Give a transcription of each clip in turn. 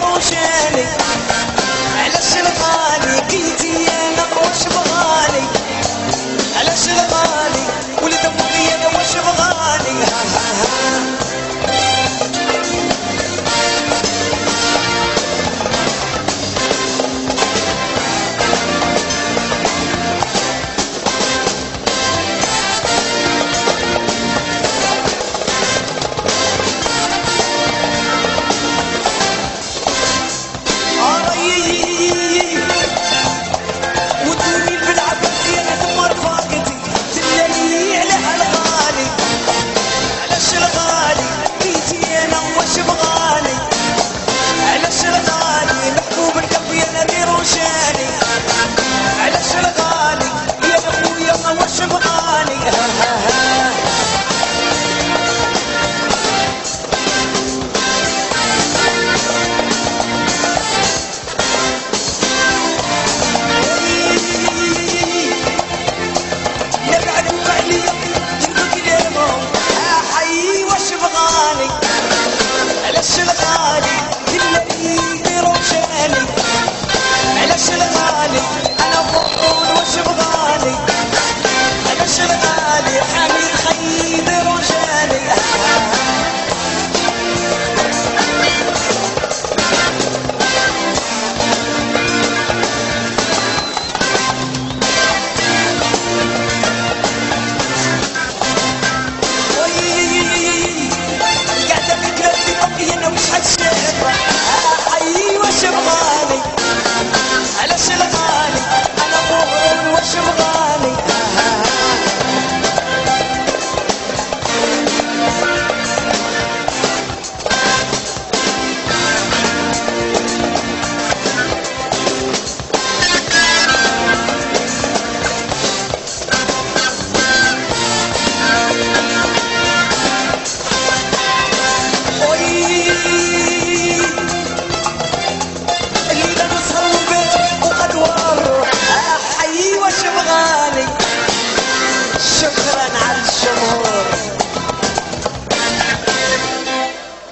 Deus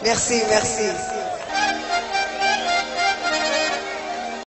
Merci, merci.